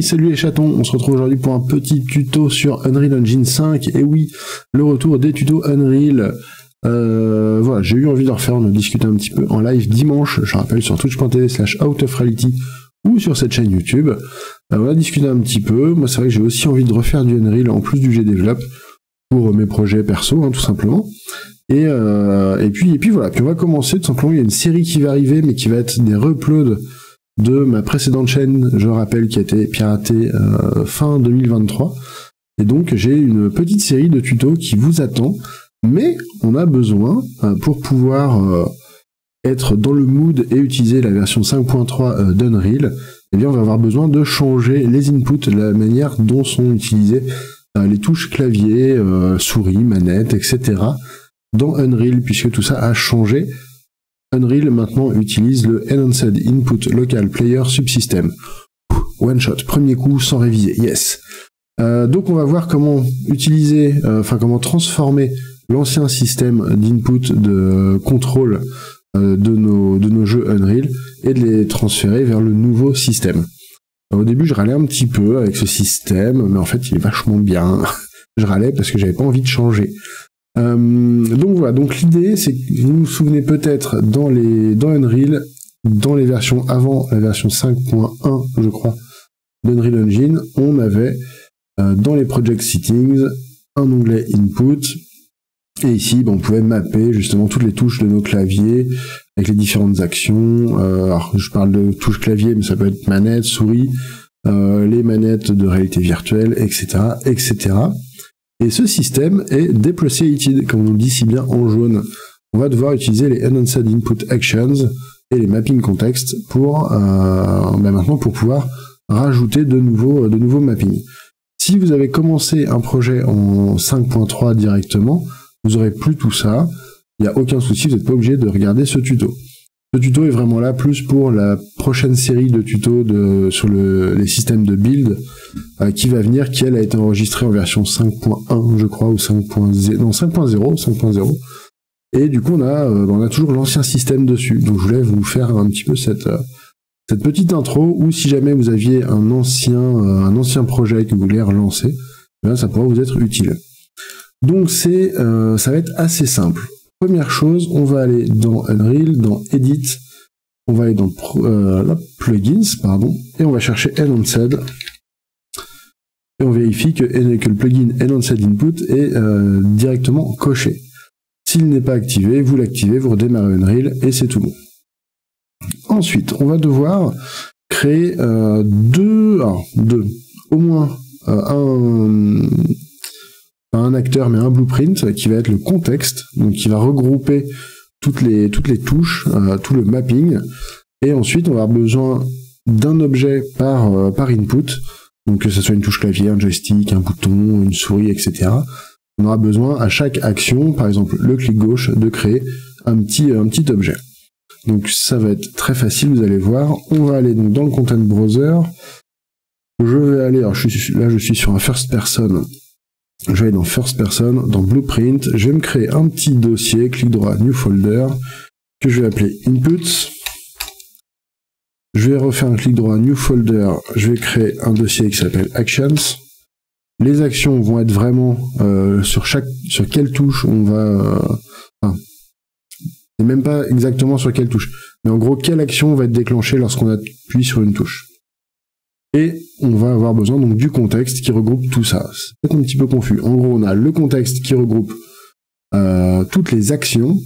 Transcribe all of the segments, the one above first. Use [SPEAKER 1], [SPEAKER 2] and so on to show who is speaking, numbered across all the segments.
[SPEAKER 1] Salut les chatons, on se retrouve aujourd'hui pour un petit tuto sur Unreal Engine 5, et oui, le retour des tutos Unreal. Euh, voilà, j'ai eu envie de refaire, on a discuté un petit peu en live dimanche, je rappelle, sur twitch.tv slash out of reality, ou sur cette chaîne YouTube. Euh, on a discuté un petit peu, moi c'est vrai que j'ai aussi envie de refaire du Unreal en plus du GDevelop, pour mes projets perso, hein, tout simplement. Et, euh, et, puis, et puis voilà, puis on va commencer, tout simplement, il y a une série qui va arriver, mais qui va être des reuploads de ma précédente chaîne, je rappelle, qui a été piratée euh, fin 2023. Et donc j'ai une petite série de tutos qui vous attend, mais on a besoin, euh, pour pouvoir euh, être dans le mood et utiliser la version 5.3 d'Unreal, eh bien on va avoir besoin de changer les inputs, la manière dont sont utilisées les touches clavier, souris, manette, etc. dans Unreal, puisque tout ça a changé Unreal maintenant utilise le Enhanced Input Local Player Subsystem. One shot, premier coup sans réviser, yes. Euh, donc on va voir comment utiliser, euh, enfin comment transformer l'ancien système d'input de contrôle euh, de, nos, jeux Unreal et de les transférer vers le nouveau système. au début je râlais un petit peu avec ce système, mais en fait il est vachement bien. je râlais parce que j'avais pas envie de changer. Euh, donc voilà, donc l'idée c'est que vous vous souvenez peut-être dans les dans Unreal, dans les versions avant la version 5.1 je crois d'Unreal Engine, on avait euh, dans les project settings un onglet input et ici ben, on pouvait mapper justement toutes les touches de nos claviers avec les différentes actions. Euh, alors je parle de touches clavier mais ça peut être manette, souris, les manettes de réalité virtuelle, etc., etc. Et ce système est depreciated, comme on le dit si bien en jaune. On va devoir utiliser les Enhanced Input Actions et les Mapping Context pour, euh, ben maintenant pour pouvoir rajouter de nouveaux, de nouveaux mappings. Si vous avez commencé un projet en 5.3 directement, vous aurez plus tout ça. Il n'y a aucun souci, vous n'êtes pas obligé de regarder ce tuto. Tuto est vraiment là plus pour la prochaine série de tutos de, sur le, les systèmes de build euh, qui va venir, qui elle a été enregistrée en version 5.1 je crois ou 5.0 non 5.0 5.0 et du coup on a euh, on a toujours l'ancien système dessus. Donc je voulais vous faire un petit peu cette euh, cette petite intro ou si jamais vous aviez un ancien un ancien projet que vous voulez relancer eh ça pourra vous être utile. Donc c'est ça va être assez simple Première chose, on va aller dans Unreal, dans Edit, on va aller dans euh, Plugins, pardon, et on va chercher Enhanced, et on vérifie que, le plugin Enhanced Input est euh, directement coché. S'il n'est pas activé, vous l'activez, vous redémarrez Unreal, et c'est tout bon. Ensuite, on va devoir créer euh, deux, deux, au moins un, un acteur mais un blueprint qui va être le contexte, donc qui va regrouper toutes les, toutes les touches, euh, tout le mapping, et ensuite on va avoir besoin d'un objet par, euh, par input, donc que ce soit une touche clavier, un joystick, un bouton, une souris, etc. On aura besoin à chaque action, par exemple le clic gauche, de créer un petit, un petit objet. Donc ça va être très facile, vous allez voir. On va aller donc dans le Content Browser. Je vais aller, alors je suis, là je suis sur un first person je vais dans First Person, dans Blueprint, je vais me créer un petit dossier, clic droit, New Folder, que je vais appeler Inputs. Je vais refaire un clic droit, New Folder, je vais créer un dossier qui s'appelle Actions. Les actions vont être vraiment euh, sur chaque sur quelle touche on va. Euh, enfin, c'est même pas exactement sur quelle touche, mais en gros quelle action va être déclenchée lorsqu'on appuie sur une touche. Et on va avoir besoin donc du contexte qui regroupe tout ça. C'est un petit peu confus. En gros, on a le contexte qui regroupe euh, toutes les actions.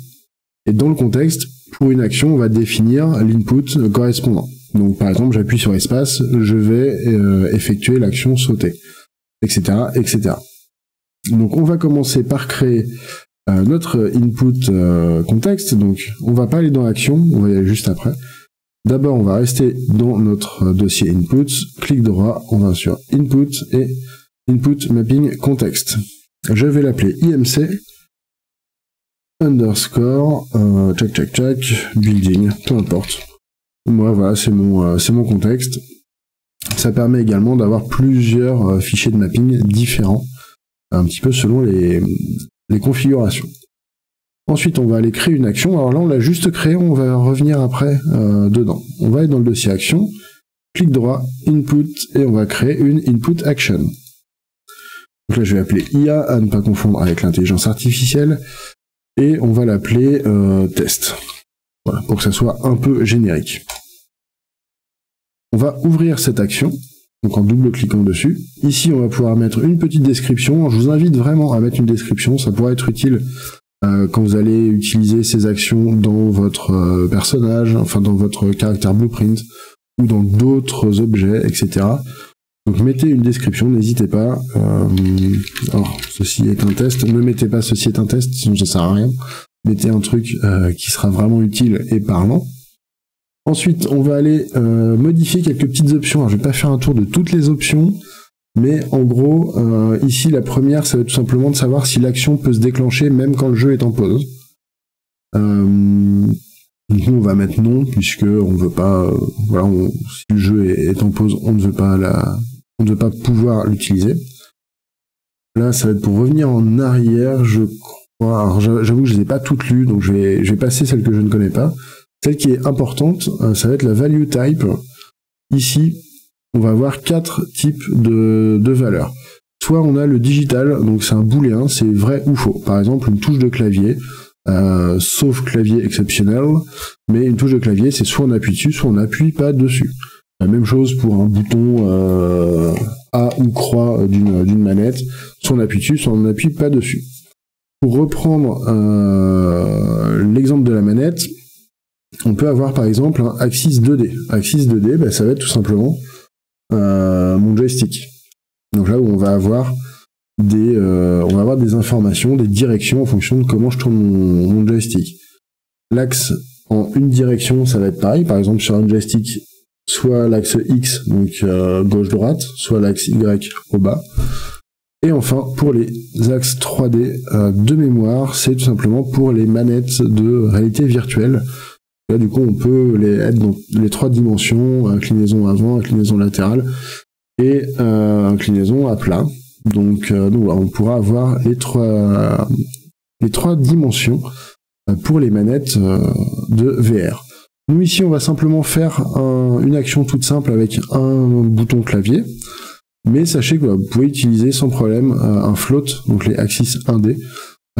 [SPEAKER 1] Et dans le contexte, pour une action, on va définir l'input correspondant. Donc par exemple, j'appuie sur espace, je vais euh, effectuer l'action sauter, etc., etc. Donc on va commencer par créer euh, notre input contexte. Donc on va pas aller dans action, on va y aller juste après. D'abord, on va rester dans notre dossier inputs, clic droit, on va sur input et input mapping context. Je vais l'appeler IMC underscore euh, check check check building, peu importe. Moi, voilà, c'est mon, euh, mon contexte. Ça permet également d'avoir plusieurs euh, fichiers de mapping différents, un petit peu selon les, les configurations. Ensuite, on va aller créer une action. Alors là, on l'a juste créé, on va revenir après euh, dedans. On va aller dans le dossier action, clic droit, input, et on va créer une input action. Donc là, je vais appeler IA, à ne pas confondre avec l'intelligence artificielle, et on va l'appeler euh, test. Voilà, pour que ça soit un peu générique. On va ouvrir cette action, donc en double-cliquant dessus. Ici, on va pouvoir mettre une petite description. Je vous invite vraiment à mettre une description, ça pourrait être utile quand vous allez utiliser ces actions dans votre euh, personnage, enfin dans votre caractère blueprint, ou dans d'autres objets, etc. Donc mettez une description, n'hésitez pas. Euh, alors, ceci est un test. Ne mettez pas ceci est un test, sinon ça sert à rien. Mettez un truc qui sera vraiment utile et parlant. Ensuite, on va aller modifier quelques petites options. Alors, je vais pas faire un tour de toutes les options. Mais en gros, euh, ici, la première, ça va être tout simplement de savoir si l'action peut se déclencher même quand le jeu est en pause. Euh, nous, on va mettre non, puisque on veut pas, euh, voilà, si le jeu est, en pause, on ne veut pas la, on ne veut pas pouvoir l'utiliser. Là, ça va être pour revenir en arrière, je crois. Alors, j'avoue que je les ai pas toutes lues, donc je vais, je vais passer celle que je ne connais pas. Celle qui est importante, ça va être la value type. Ici, on va avoir quatre types de, de valeurs. Soit on a le digital, donc c'est un booléen, c'est vrai ou faux. Par exemple, une touche de clavier, euh, sauf clavier exceptionnel, mais une touche de clavier, c'est soit on appuie dessus, soit on n'appuie pas dessus. La même chose pour un bouton euh, A ou croix d'une manette, soit on appuie dessus, soit on n'appuie pas dessus. Pour reprendre euh, l'exemple de la manette, on peut avoir par exemple un Axis 2D. Axis 2D, bah, ça va être tout simplement euh, mon joystick. Donc là où on va avoir des, euh, on va avoir des informations, des directions en fonction de comment je tourne mon, joystick. L'axe en une direction, ça va être pareil. Par exemple, sur un joystick, soit l'axe X, donc euh, gauche-droite, soit l'axe Y au bas. Et enfin, pour les axes 3D de mémoire, c'est tout simplement pour les manettes de réalité virtuelle du coup, on peut les être dans les trois dimensions, inclinaison avant, inclinaison latérale et euh, inclinaison à plat. Donc, euh, on pourra avoir les trois, les trois dimensions euh, pour les manettes de VR. Nous ici, on va simplement faire une action toute simple avec un bouton clavier. Mais sachez que vous pouvez utiliser sans problème un float, donc les axis 1D,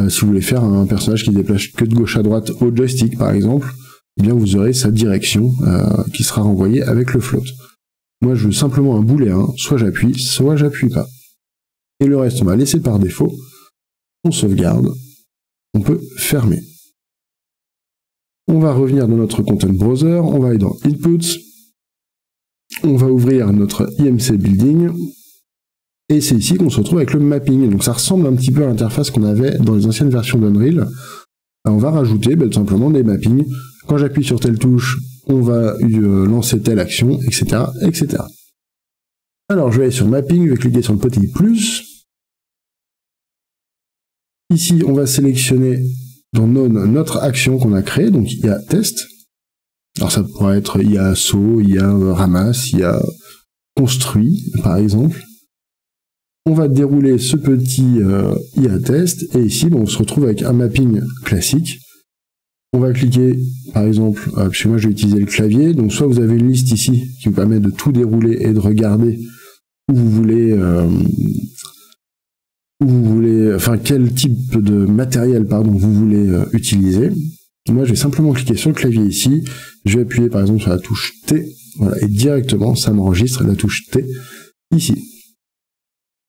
[SPEAKER 1] si vous voulez faire un personnage qui déplace que de gauche à droite au joystick par exemple, eh bien vous aurez sa direction euh, qui sera renvoyée avec le float. Moi je veux simplement un booléen, soit j'appuie, soit j'appuie pas. Et le reste on va laisser par défaut. On sauvegarde, on peut fermer. On va revenir dans notre content browser, on va aller dans Inputs, on va ouvrir notre IMC Building, et c'est ici qu'on se retrouve avec le mapping. Donc ça ressemble un petit peu à l'interface qu'on avait dans les anciennes versions d'Unreal. On va rajouter ben, tout simplement des mappings quand j'appuie sur telle touche, on va euh, lancer telle action, etc., etc. Alors, je vais aller sur Mapping, je vais cliquer sur le petit plus. Ici, on va sélectionner dans None notre action qu'on a créée, donc il y a test. Alors ça pourrait être il y saut, il y a ramasse, il y a construit, par exemple. On va dérouler ce petit euh, IA test, et ici, on se retrouve avec un mapping classique on va cliquer, par exemple, euh, puisque moi je vais utiliser le clavier, donc soit vous avez une liste ici qui vous permet de tout dérouler et de regarder où vous voulez, euh, où vous voulez, enfin quel type de matériel pardon vous voulez euh, utiliser. Moi je vais simplement cliquer sur le clavier ici, je vais appuyer par exemple sur la touche T, voilà, et directement ça m'enregistre la touche T ici.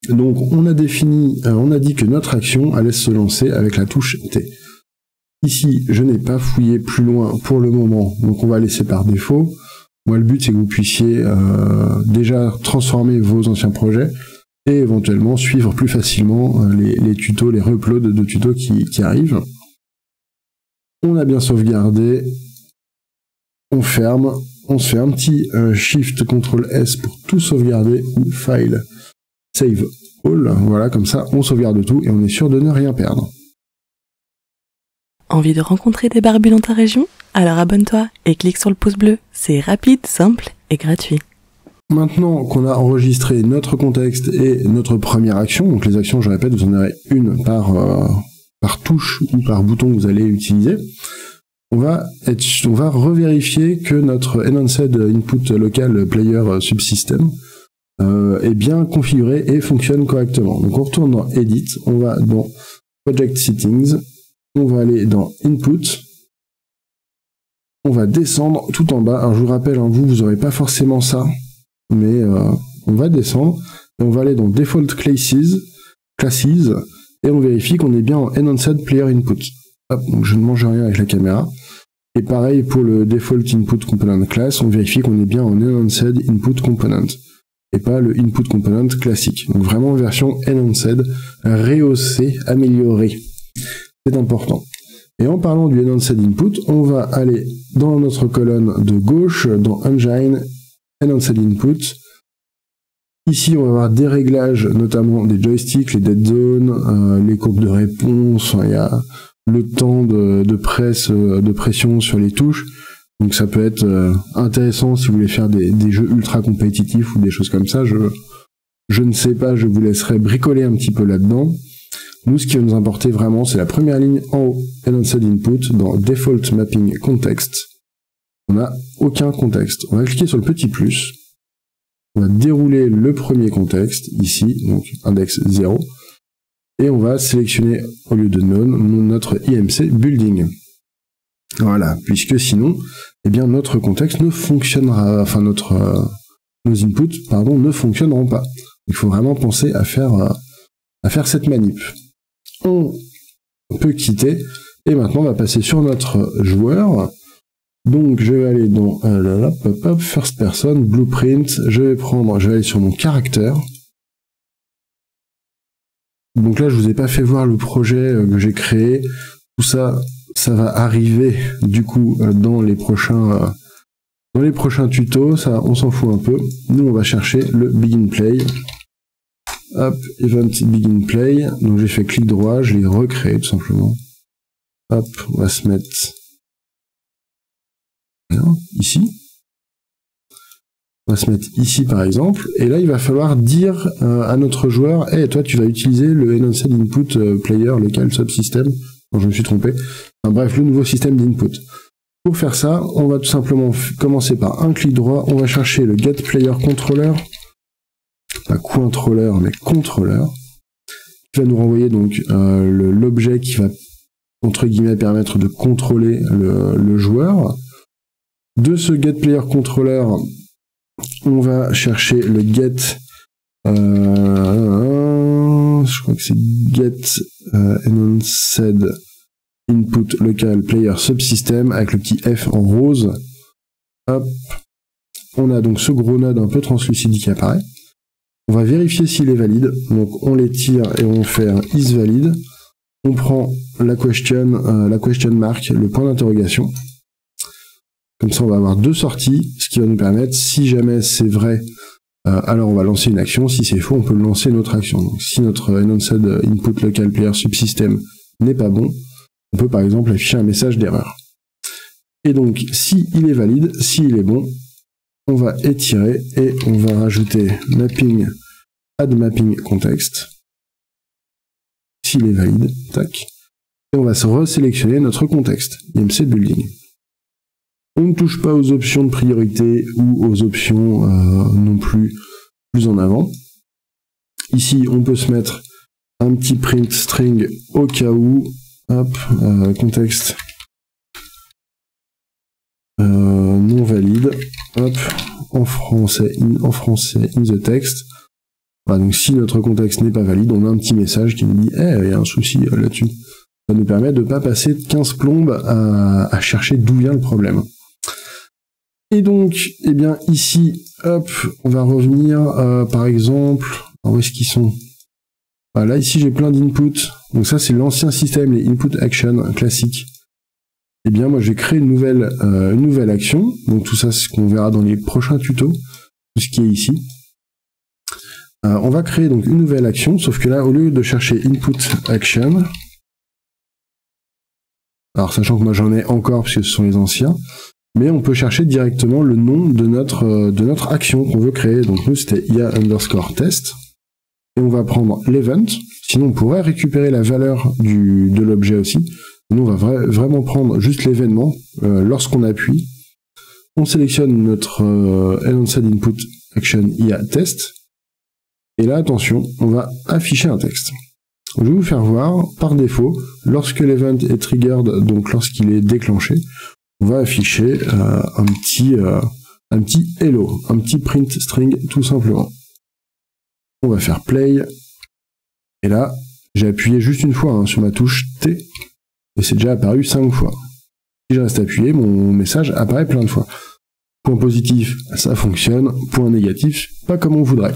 [SPEAKER 1] Donc on a défini, on a dit que notre action allait se lancer avec la touche T. Ici, je n'ai pas fouillé plus loin pour le moment, donc on va laisser par défaut. Moi, le but, c'est que vous puissiez euh, déjà transformer vos anciens projets et éventuellement suivre plus facilement euh, les, tutos, les reuploads de tutos qui, arrivent. On a bien sauvegardé. On ferme. On se fait un petit euh, Shift CTRL S pour tout sauvegarder ou File Save All. Voilà, comme ça, on sauvegarde tout et on est sûr de ne rien perdre.
[SPEAKER 2] Envie de rencontrer des barbus dans ta région? Alors abonne-toi et clique sur le pouce bleu. C'est rapide, simple et gratuit.
[SPEAKER 1] Maintenant qu'on a enregistré notre contexte et notre première action, donc les actions, je répète, vous en aurez une par, euh, touche ou par bouton que vous allez utiliser. on va va revérifier que notre enhanced input local player subsystem euh, est bien configuré et fonctionne correctement. Donc on retourne dans Edit, on va dans Project Settings, on va aller dans Input, on va descendre tout en bas. Alors je vous rappelle, hein, vous, vous n'aurez pas forcément ça, mais euh, on va descendre on va aller dans Default Classes, Classes et on vérifie qu'on est bien en Enhanced Player Input. donc je ne mange rien avec la caméra. Et pareil pour le Default Input Component Class, on vérifie qu'on est bien en Enhanced Input Component et pas le Input Component classique. Donc vraiment version Enhanced, rehaussée, améliorée. C'est important. Et en parlant du Enhanced Input, on va aller dans notre colonne de gauche, dans Engine, Enhanced Input, Ici, on va avoir des réglages, notamment des joysticks, les dead zones, euh, les courbes de réponse, il y a le temps de, presse, euh, de pression sur les touches. Donc ça peut être euh, intéressant si vous voulez faire des, jeux ultra compétitifs ou des choses comme ça. Je, je ne sais pas, je vous laisserai bricoler un petit peu là-dedans. Nous, ce qui va nous importer vraiment, c'est la première ligne en haut, Enhanced Input, dans Default Mapping Context. On n'a aucun contexte. On va cliquer sur le petit plus. On va dérouler le premier contexte, ici, donc index 0, et on va sélectionner, au lieu de none, notre IMC building. Voilà, puisque sinon, eh bien, notre contexte ne fonctionnera, enfin, notre, euh, nos inputs, pardon, ne fonctionneront pas. Il faut vraiment penser à faire, euh, à faire cette manip. On peut quitter, et maintenant, on va passer sur notre joueur, donc je vais aller dans euh, first person, blueprint, je vais prendre, je vais aller sur mon caractère. Donc là je vous ai pas fait voir le projet euh, que j'ai créé. Tout ça, ça va arriver du coup euh, dans les prochains dans les prochains tutos, ça on s'en fout un peu. Nous on va chercher le begin play. Hop, event begin play. Donc j'ai fait clic droit, je l'ai recréé tout simplement. Hop, on va se mettre ici. On va se mettre ici par exemple, et là il va falloir dire euh, à notre joueur, hey, toi tu vas utiliser le Enhanced Input euh, Player Local Subsystem, je me suis trompé, bref, le nouveau système d'input. Pour faire ça, on va tout simplement commencer par un clic droit, on va chercher le Get Player Controller, pas controller mais controller, qui va nous renvoyer donc euh, l'objet qui va entre guillemets permettre de contrôler le joueur. De ce getPlayerController, on va chercher le get. Euh, je crois que c'est get euh, input local player subsystem avec le petit F en rose. Hop. On a donc ce gros node un peu translucide qui apparaît. On va vérifier s'il est valide. Donc on les tire et on fait un is valide. On prend la question, euh, la question mark, le point d'interrogation. Comme ça, on va avoir deux sorties, ce qui va nous permettre, si jamais c'est vrai, euh, alors on va lancer une action. Si c'est faux, on peut lancer une autre action. Si notre enhanced input local player subsystem n'est pas bon, on peut par exemple afficher un message d'erreur. Et donc, si il est valide, s'il est bon, on va étirer et on va rajouter mapping add mapping context. S'il est valide, tac. Et on va se resélectionner notre contexte, IMC building. On ne touche pas aux options de priorité ou aux options euh, non plus plus en avant. Ici, on peut se mettre un petit print string au cas où. Hop, euh, contexte euh, non valide. Hop, en français, in, en français, in the text. donc si notre contexte n'est pas valide, on a un petit message qui nous dit Eh, il y a un souci là-dessus. Ça nous permet de ne pas passer 15 plombes à chercher d'où vient le problème. Et donc, eh bien, ici, hop, on va revenir, euh, par exemple, où est-ce qu'ils sont? Là, ici, j'ai plein d'inputs. Donc ça, c'est l'ancien système, les input action classiques. Eh bien, moi, j'ai créé une nouvelle, euh, une nouvelle action. Donc tout ça, c'est ce qu'on verra dans les prochains tutos, tout ce qui est ici. Euh, on va créer donc une nouvelle action, sauf que là, au lieu de chercher input action, alors sachant que moi j'en ai encore puisque ce sont les anciens, mais on peut chercher directement le nom de notre, euh, de notre action qu'on veut créer. Donc nous, c'était IA underscore test. Et on va prendre l'event. Sinon, on pourrait récupérer la valeur du, de l'objet aussi. Nous, on va vraiment prendre juste l'événement lorsqu'on appuie. On sélectionne notre Enhanced Input Action IA Test. Et là, attention, on va afficher un texte. Je vais vous faire voir, par défaut, lorsque l'event est triggered, donc lorsqu'il est déclenché, on va afficher euh, un, petit, euh, un hello, un petit print string tout simplement. On va faire play, et là, j'ai appuyé juste une fois hein, sur ma touche T, et c'est déjà apparu cinq fois. Si je reste appuyé, mon message apparaît plein de fois. Point positif, ça fonctionne. Point négatif, pas comme on voudrait.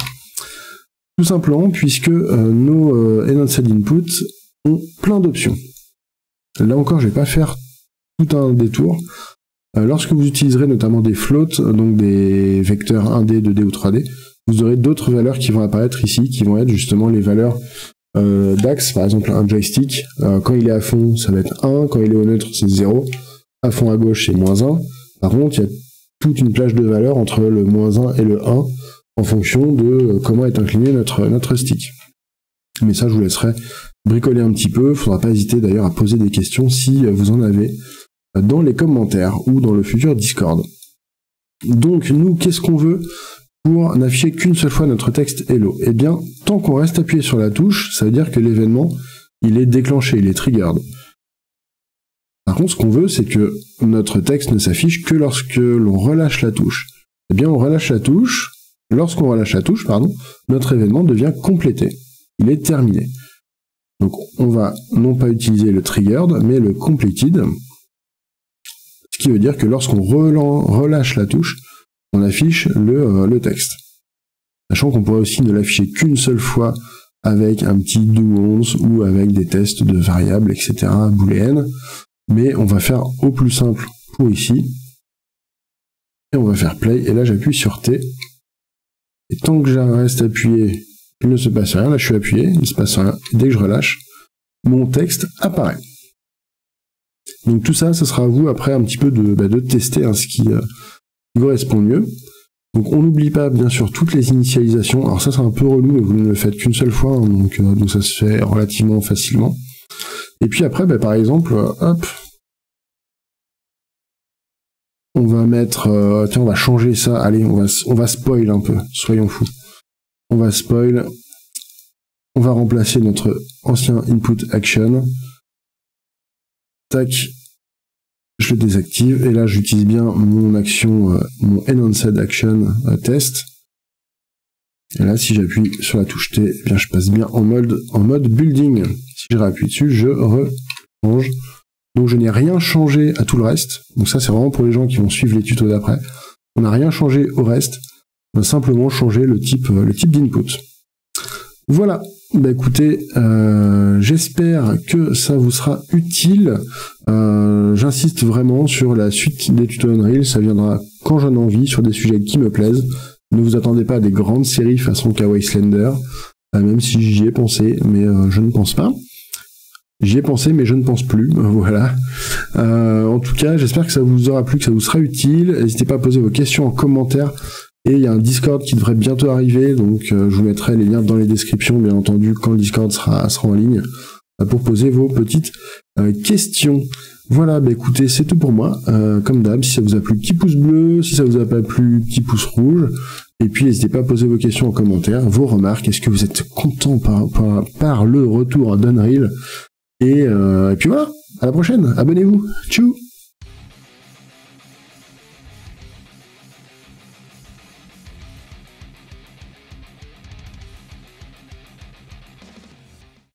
[SPEAKER 1] Tout simplement puisque euh, nos euh, Enhanced Input ont plein d'options. Là encore, je vais pas faire tout un détour. Euh, lorsque vous utiliserez notamment des floats, donc des vecteurs 1D, 2D ou 3D, vous aurez d'autres valeurs qui vont apparaître ici, qui vont être justement les valeurs d'axe, par exemple un joystick. quand il est à fond, ça va être 1, quand il est au neutre, c'est 0. À fond à gauche, c'est moins 1. Par contre, il y a toute une plage de valeurs entre le moins 1 et le 1 en fonction de euh, comment est incliné notre, notre stick. Mais ça, je vous laisserai bricoler un petit peu. Faudra pas hésiter d'ailleurs à poser des questions si euh, vous en avez euh, dans les commentaires ou dans le futur Discord. Donc, nous, qu'est-ce qu'on veut? Pour n'afficher qu'une seule fois notre texte Hello Eh bien, tant qu'on reste appuyé sur la touche, ça veut dire que l'événement, il est déclenché, il est triggered. Par contre, ce qu'on veut, c'est que notre texte ne s'affiche que lorsque l'on relâche la touche. Eh bien, on relâche la touche, Lorsqu'on relâche la touche, pardon, notre événement devient complété. Il est terminé. Donc on va non pas utiliser le triggered, mais le completed. Ce qui veut dire que lorsqu'on relâche la touche, on affiche le, euh, texte. Sachant qu'on pourrait aussi ne l'afficher qu'une seule fois avec un petit do once ou avec des tests de variables, etc. booléennes. Mais on va faire au plus simple pour ici. Et on va faire play. Et là j'appuie sur T et tant que je reste appuyé, il ne se passe rien. Là, je suis appuyé, il ne se passe rien. Et dès que je relâche, mon texte apparaît. Donc tout ça, ce sera à vous après un petit peu de, bah, tester hein, ce qui, euh, correspond mieux. Donc on n'oublie pas bien sûr toutes les initialisations. Alors ça c'est un peu relou, mais vous ne le faites qu'une seule fois, hein, donc, euh, donc ça se fait relativement facilement. Et puis après, bah, par exemple, hop, on va mettre, euh, tiens, on va changer ça. Allez, on va, on va spoil un peu. Soyons fous. On va spoil. On va remplacer notre ancien input action. Tac. Je le désactive. Et là, j'utilise bien mon action, euh, mon enhanced action euh, test. Et là, si j'appuie sur la touche T, eh bien, je passe bien en mode, en mode building. Si je réappuie dessus, je rechange donc je n'ai rien changé à tout le reste. Donc ça c'est vraiment pour les gens qui vont suivre les tutos d'après. On n'a rien changé au reste. On a simplement changé le type, euh, le type d'input. Voilà. Bah écoutez, euh, j'espère que ça vous sera utile. Euh, j'insiste vraiment sur la suite des tutos Unreal. Ça viendra quand j'en ai envie, sur des sujets qui me plaisent. Ne vous attendez pas à des grandes séries façon Kawaii Slender, même si j'y ai pensé, mais je ne pense pas. J'y ai pensé, mais je ne pense plus. Voilà. Euh, en tout cas, j'espère que ça vous aura plu, que ça vous sera utile. N'hésitez pas à poser vos questions en commentaire. Et il y a un Discord qui devrait bientôt arriver, donc euh, je vous mettrai les liens dans les descriptions, bien entendu, quand le Discord sera, sera en ligne, euh, pour poser vos petites questions. Voilà, bah écoutez, c'est tout pour moi. comme d'hab, si ça vous a plu, petit pouce bleu, si ça vous a pas plu, petit pouce rouge. Et puis n'hésitez pas à poser vos questions en commentaire, vos remarques. Est-ce que vous êtes content par, par, le retour d'Unreal? Et, euh, et puis voilà, à la prochaine, abonnez-vous, tchou